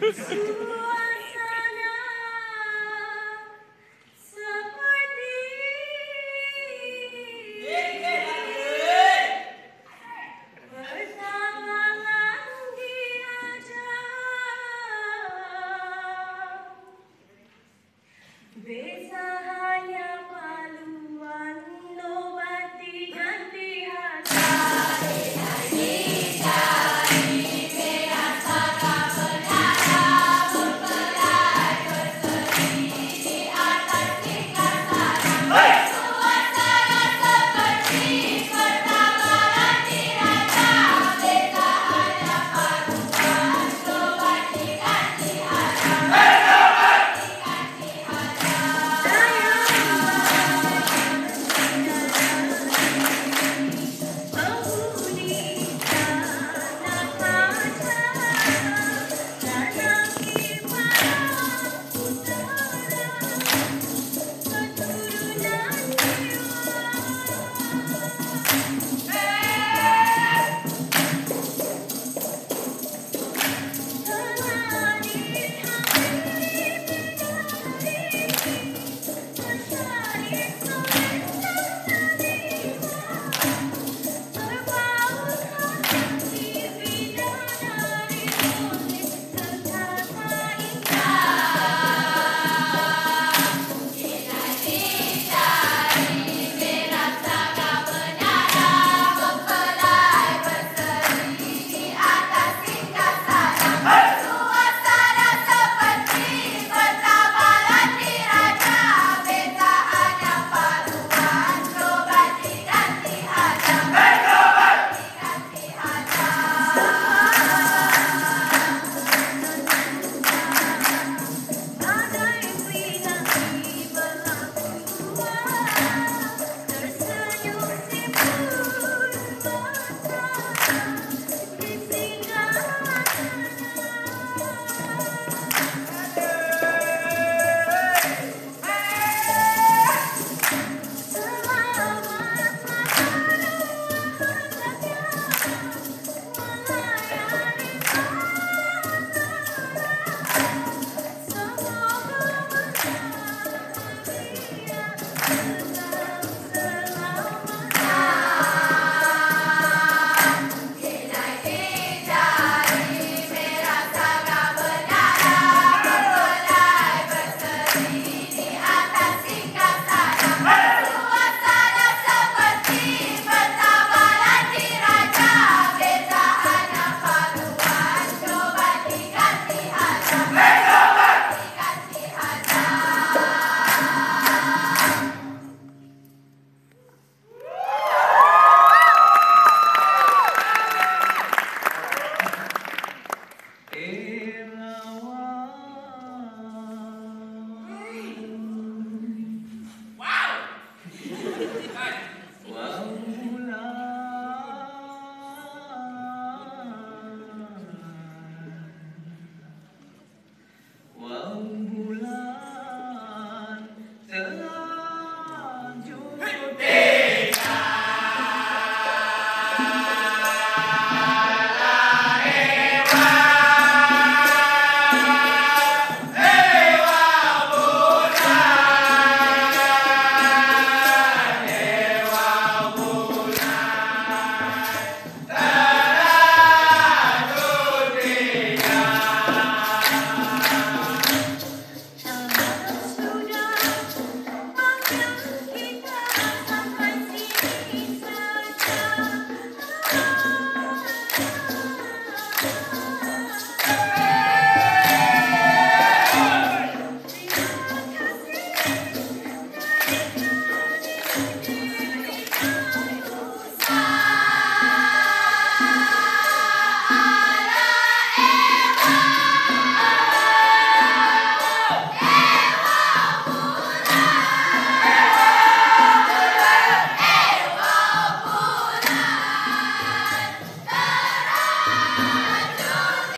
Jesus.